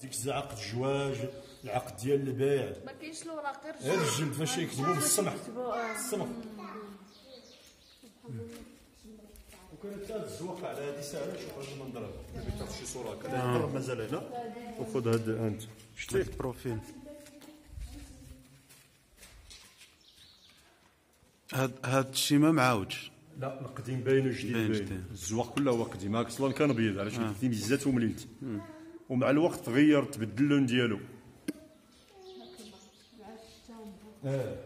ديك الساعة عقد الجواج العقد ديال البيع ما كاينش الاوراق غير الجلد فاش يكتبوا بالسمح السمح وكانت حتى الزواقه على هذه ساهله شوف هذا المنظر تاخذ شي صورة الضرب مازال هنا. وخذ هاد أنت. شتي؟ بروفيل هاد هاد الشيء ما معاودش. لا القديم باين وجديد باين. الزواق كله هو قديم هاك أصلا كان ابيض علاش القديم بزاف ومليت ومع الوقت تغير تبدل اللون ديالو. آه.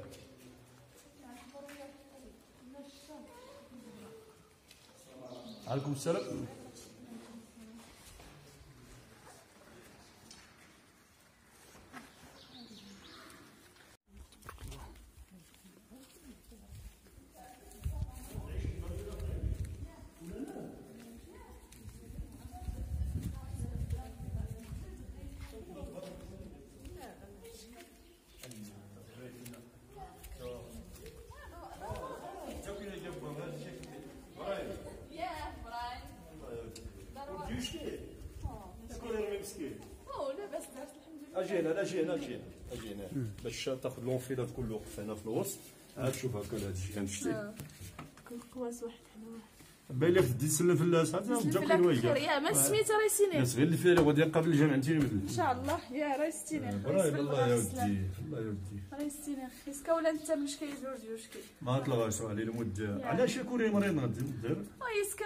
عليكم. السلام أو لاباس دارت الحمد لله أجي هنا أجي هنا أجي هنا أجي هنا باش تاخذ لونفيلات كل وقف هنا في الوسط. عاد شوف هكا هذا الشيء. كان شتي كل كواس واحد حلوة باين لك تدي تسلم في الناس هذا جا كل واحد يا ما سميتها راهي سيني الناس غير اللي فيها غادي قبل الجامع انت إن شاء الله. يا راهي ستيني والله الله يا ودي الله يا ودي. راهي ستيني خيسكا ولا أنت مش كيزور ديوشكي ما تلغاش علي المد علاش يكون مريض غادي ندير ويسكا